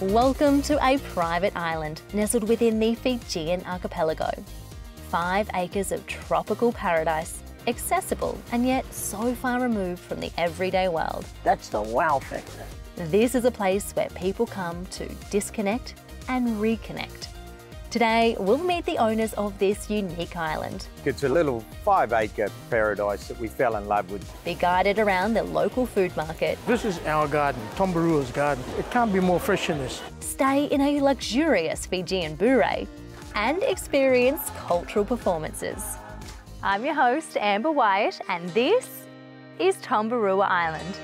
Welcome to a private island nestled within the Fijian archipelago. Five acres of tropical paradise, accessible and yet so far removed from the everyday world. That's the wow factor. This is a place where people come to disconnect and reconnect. Today, we'll meet the owners of this unique island, It's a little five acre paradise that we fell in love with. be guided around the local food market, This is our garden, Toberua's garden. It can't be more fresh than this. stay in a luxurious Fijian bure, and experience cultural performances. I'm your host, Amber Wyatt, and this is Tombarua Island.